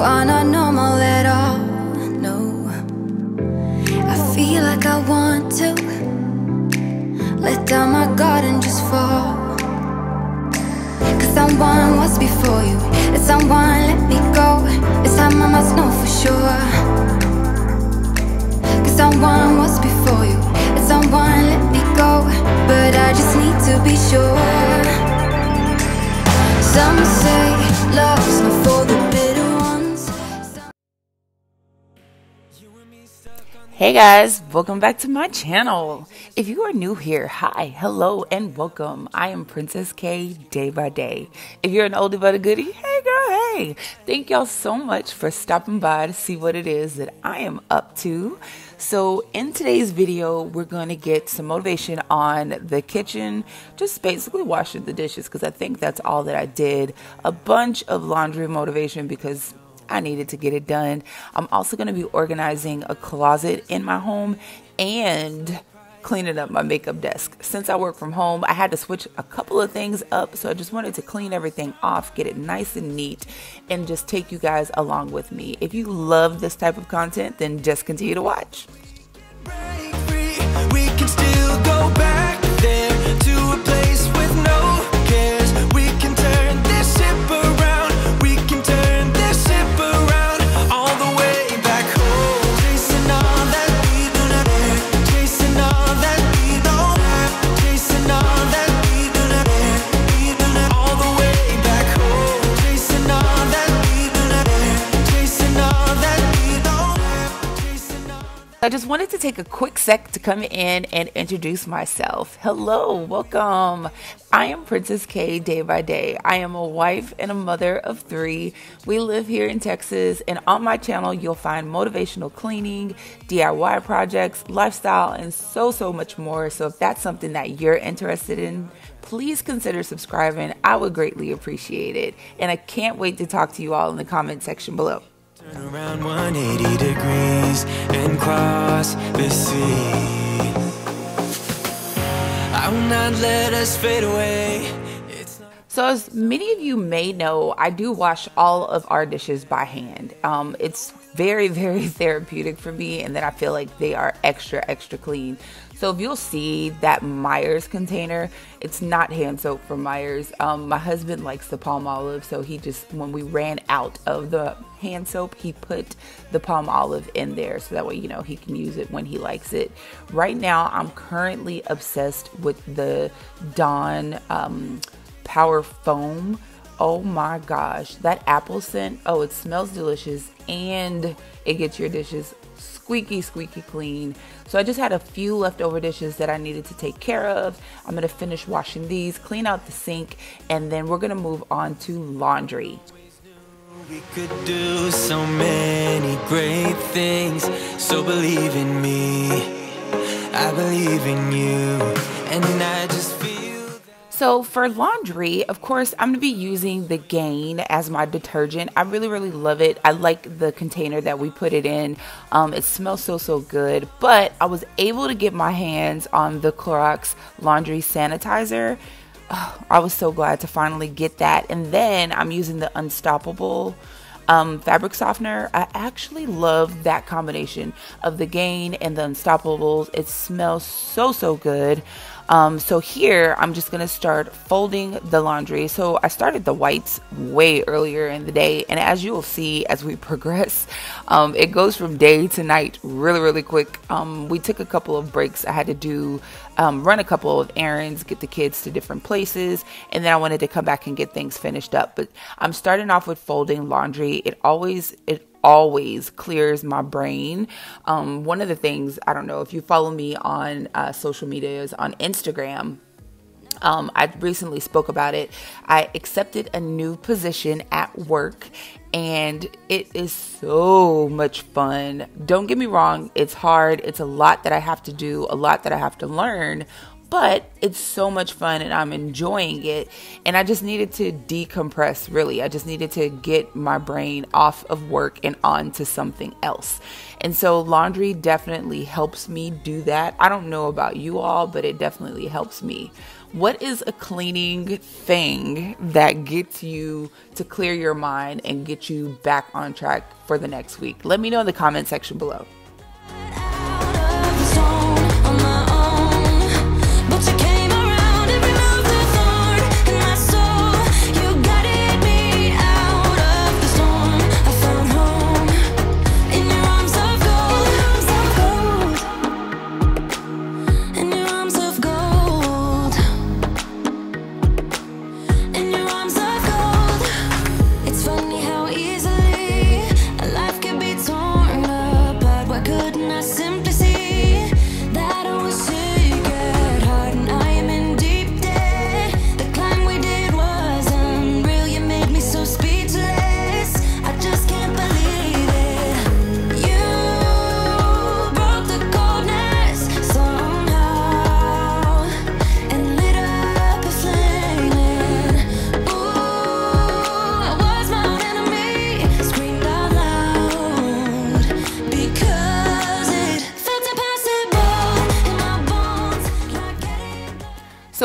Are not normal at all, no. I feel like I want to let down my guard and just fall. Cause someone was before you, and someone let me go. This time I must know for sure. Cause someone was before you, and someone let me go. But I just need to be sure. Some say love's not Hey guys, welcome back to my channel. If you are new here, hi, hello, and welcome. I am Princess K day by day. If you're an oldie but a goodie, hey girl, hey. Thank y'all so much for stopping by to see what it is that I am up to. So, in today's video, we're going to get some motivation on the kitchen, just basically washing the dishes because I think that's all that I did. A bunch of laundry motivation because I needed to get it done. I'm also going to be organizing a closet in my home and cleaning up my makeup desk. Since I work from home, I had to switch a couple of things up, so I just wanted to clean everything off, get it nice and neat, and just take you guys along with me. If you love this type of content, then just continue to watch. I just wanted to take a quick sec to come in and introduce myself. Hello, welcome. I am Princess K day by day. I am a wife and a mother of three. We live here in Texas, and on my channel, you'll find motivational cleaning, DIY projects, lifestyle, and so, so much more. So, if that's something that you're interested in, please consider subscribing. I would greatly appreciate it. And I can't wait to talk to you all in the comment section below. Turn around 180 degrees and cross the sea. I will not let us fade away. So, as many of you may know, I do wash all of our dishes by hand. Um, it's very, very therapeutic for me, and then I feel like they are extra, extra clean. So, if you'll see that Meyer's container, it's not hand soap from Meyer's. Um, my husband likes the Palmolive, so he just, when we ran out of the hand soap, he put the Palmolive in there so that way, you know, he can use it when he likes it. Right now, I'm currently obsessed with the Dawn. Um, power foam. Oh my gosh, that apple scent. Oh, it smells delicious and it gets your dishes squeaky, squeaky clean. So I just had a few leftover dishes that I needed to take care of. I'm gonna finish washing these, clean out the sink, and then we're gonna move on to laundry. We could do so many great things. So believe in me. I believe in you. And I. So for laundry, of course, I'm gonna be using the Gain as my detergent. I really, really love it. I like the container that we put it in. Um, it smells so, so good. But I was able to get my hands on the Clorox laundry sanitizer. Oh, I was so glad to finally get that. And then I'm using the Unstopable um, fabric softener. I actually love that combination of the Gain and the Unstopables. It smells so, so good. Um, so here I'm just gonna start folding the laundry. So I started the whites way earlier in the day, and as you will see as we progress, um, it goes from day to night really, really quick. Um, we took a couple of breaks. I had to do um, run a couple of errands, get the kids to different places, and then I wanted to come back and get things finished up. But I'm starting off with folding laundry. It always it always clears my brain. Um, one of the things I don't know if you follow me on uh, social medias on Instagram. Um, I recently spoke about it. I accepted a new position at work and it is so much fun. Don't get me wrong, it's hard. It's a lot that I have to do, a lot that I have to learn, but it's so much fun and I'm enjoying it. And I just needed to decompress, really. I just needed to get my brain off of work and onto something else. And so laundry definitely helps me do that. I don't know about you all, but it definitely helps me. What is a cleaning thing that gets you to clear your mind and get you back on track for the next week? Let me know in the comment section below.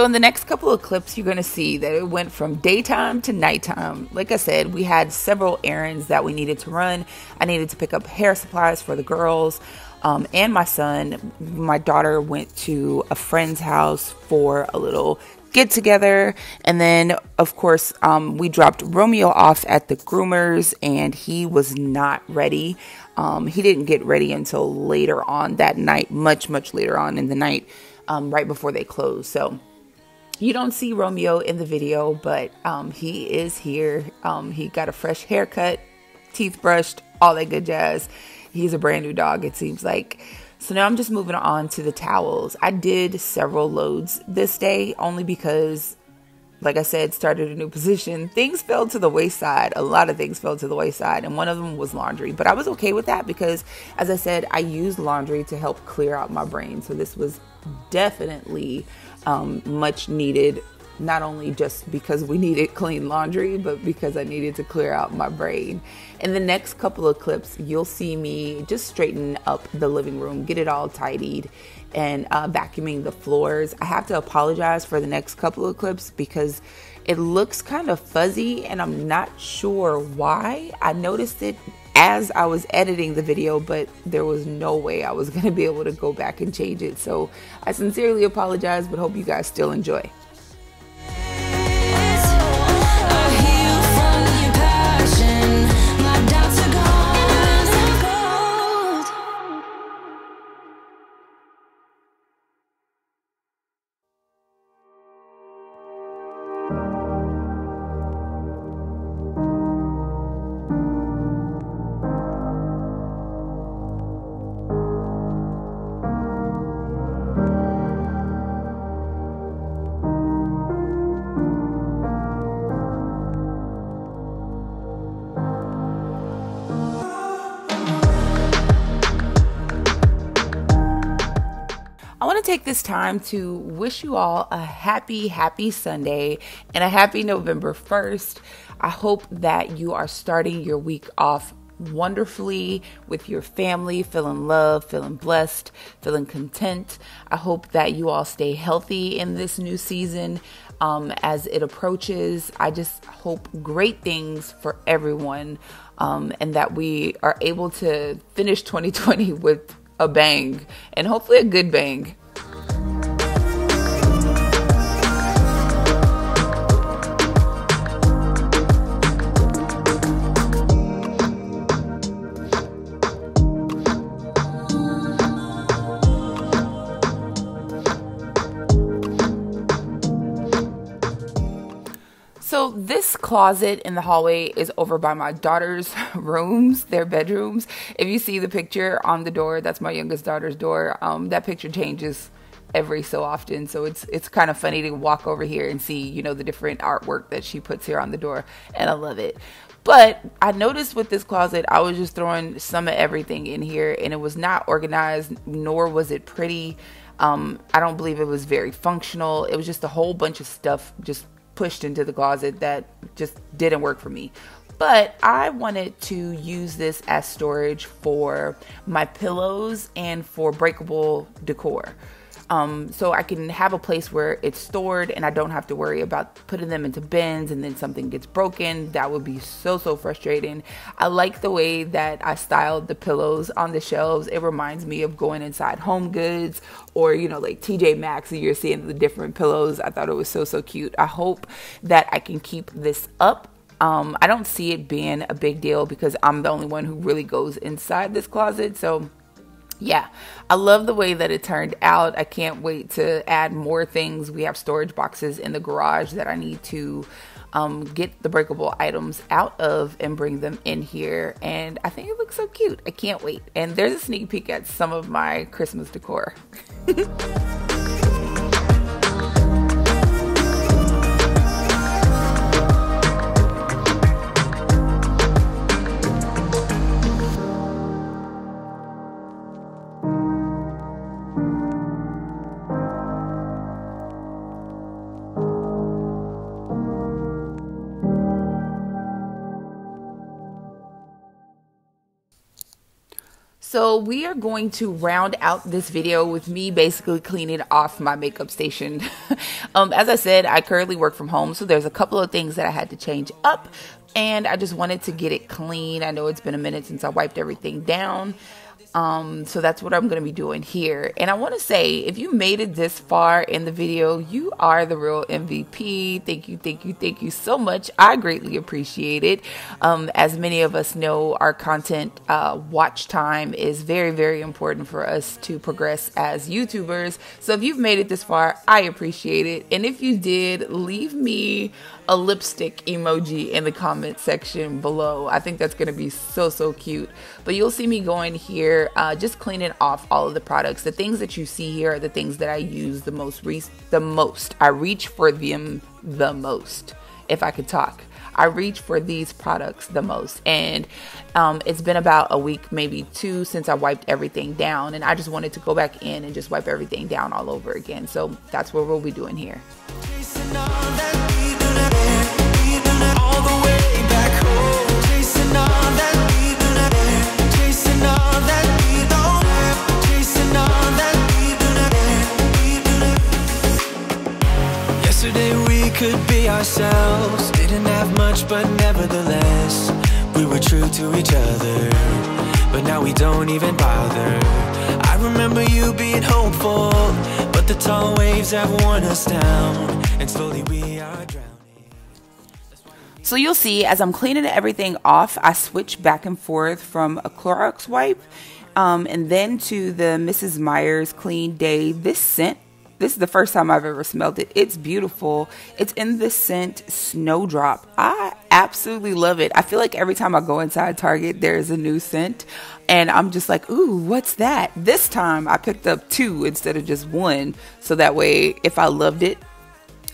So in the next couple of clips, you're going to see that it went from daytime to nighttime. Like I said, we had several errands that we needed to run. I needed to pick up hair supplies for the girls um, and my son. My daughter went to a friend's house for a little get together. And then, of course, um, we dropped Romeo off at the groomers, and he was not ready. Um, he didn't get ready until later on that night, much, much later on in the night, um, right before they closed. So, you don't see Romeo in the video, but um, he is here. Um, he got a fresh haircut, teeth brushed, all that good jazz. He's a brand new dog, it seems like. So now I'm just moving on to the towels. I did several loads this day only because, like I said, started a new position. Things fell to the wayside. A lot of things fell to the wayside, and one of them was laundry. But I was okay with that because, as I said, I use laundry to help clear out my brain. So this was definitely um, much needed not only just because we needed clean laundry, but because I needed to clear out my brain. In the next couple of clips, you'll see me just straighten up the living room, get it all tidied, and uh, vacuuming the floors. I have to apologize for the next couple of clips because it looks kind of fuzzy, and I'm not sure why. I noticed it as I was editing the video, but there was no way I was going to be able to go back and change it. So I sincerely apologize, but hope you guys still enjoy. To take this time to wish you all a happy, happy Sunday and a happy November 1st. I hope that you are starting your week off wonderfully with your family, feeling loved, feeling blessed, feeling content. I hope that you all stay healthy in this new season um, as it approaches. I just hope great things for everyone um, and that we are able to finish 2020 with a bang and hopefully a good bang. So this closet in the hallway is over by my daughter's rooms, their bedrooms. If you see the picture on the door, that's my youngest daughter's door. Um, that picture changes every so often, so it's it's kind of funny to walk over here and see, you know, the different artwork that she puts here on the door, and I love it. But I noticed with this closet, I was just throwing some of everything in here, and it was not organized, nor was it pretty. Um, I don't believe it was very functional. It was just a whole bunch of stuff just pushed into the closet that just didn't work for me. But I wanted to use this as storage for my pillows and for breakable decor. Um, so I can have a place where it's stored and I don't have to worry about putting them into bins and then something gets broken. That would be so, so frustrating. I like the way that I styled the pillows on the shelves. It reminds me of going inside HomeGoods or, you know, like TJ Maxx and you're seeing the different pillows. I thought it was so, so cute. I hope that I can keep this up um, I don't see it being a big deal because I'm the only one who really goes inside this closet. So, yeah, I love the way that it turned out. I can't wait to add more things. We have storage boxes in the garage that I need to um, get the breakable items out of and bring them in here. And I think it looks so cute. I can't wait. And there's a sneak peek at some of my Christmas decor. So we are going to round out this video with me basically cleaning off my makeup station. um, as I said, I currently work from home, so there's a couple of things that I had to change up and I just wanted to get it clean. I know it's been a minute since I wiped everything down. Um, so that's what I'm going to be doing here. And I want to say, if you made it this far in the video, you are the real MVP. Thank you, thank you, thank you so much. I greatly appreciate it. Um, as many of us know, our content uh, watch time is very, very important for us to progress as YouTubers. So if you've made it this far, I appreciate it. And if you did, leave me a lipstick emoji in the comment section below. I think that's going to be so, so cute. But you'll see me going here, uh, just cleaning off all of the products. The things that you see here are the things that I use the most, the most. I reach for them the most, if I could talk. I reach for these products the most. And um, it's been about a week, maybe two, since I wiped everything down. And I just wanted to go back in and just wipe everything down all over again. So that's what we'll be doing here. Yesterday we could be ourselves, didn't have much, but nevertheless we were true to each other. But now we don't even bother. I remember you being hopeful, but the tall waves have worn us down, and slowly we are drowning. So you'll see as I'm cleaning everything off, I switch back and forth from a Clorox wipe um, and then to the Mrs. Meyer's Clean Day. This scent, this is the first time I've ever smelled it. It's beautiful. It's in the scent Snowdrop. I absolutely love it. I feel like every time I go inside Target, there's a new scent. And I'm just like, ooh, what's that? This time I picked up two instead of just one. So that way, if I loved it,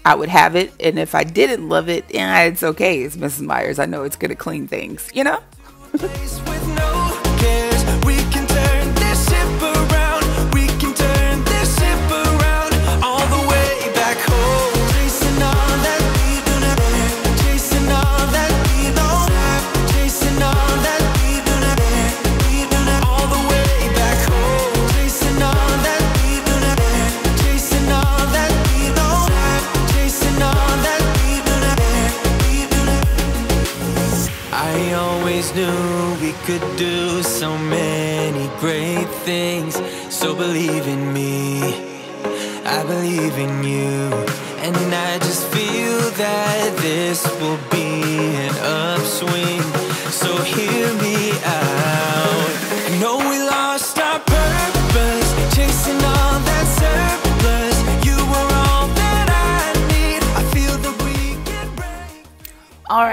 I would have it. And if I didn't love it, yeah, it's okay. It's Mrs. Meyer's. I know it's going to clean things, you know? great things. So believe in me, I believe in you. And I just feel that this will be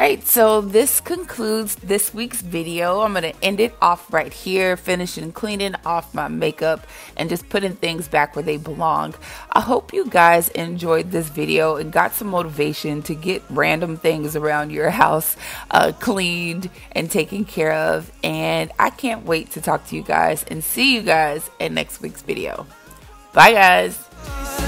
right, so this concludes this week's video. I'm to end it off right here, finishing cleaning off my makeup and just putting things back where they belong. I hope you guys enjoyed this video and got some motivation to get random things around your house uh, cleaned and taken care of. And I can't wait to talk to you guys and see you guys in next week's video. Bye, guys.